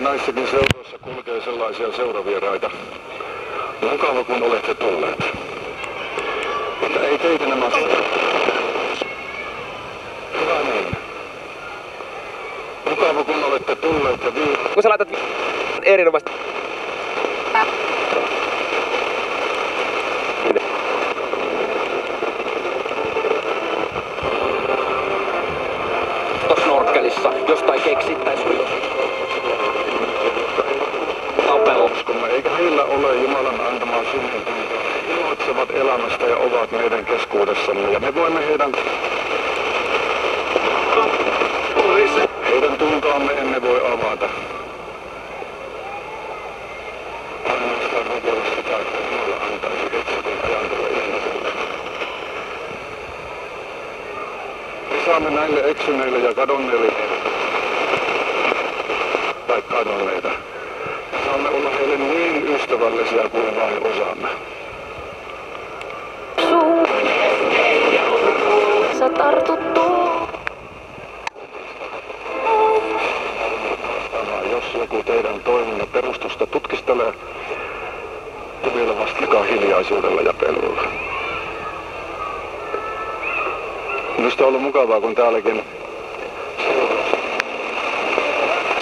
näissäkin seuroissa kulkee sellaisia seuravieraita. Mukava kun olette tulleet. Mutta ei teitä nämä... Hyvä niin. Mukava kun olette tulleet ja vi... Kun sä laitat erinomaisesti snorkelissa jostain keksittäis Jumalan antamaa synnyntää. He iloitsevat elämästä ja ovat meidän keskuudessamme. Ja me voimme heidän, heidän tuntoamme emme voi avata. Me saamme näille eksyneille ja kadonneille tai kadonneita. Ystävällisiä kuin vain osaamme. Suu. Sä tartut tuohon. Tämä, jos joku teidän toiminnan perustusta tutkistelee, te vielä vastakaa hiljaisuudella ja pelolla. Minusta on ollut mukavaa, kun täälläkin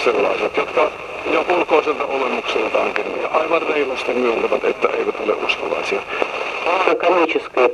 sellaiset, jotka jo ulkoiselta olemukseltaankin varējumus, tad mēs varētu teikt, ka tā ir uspalācija. Экономическая.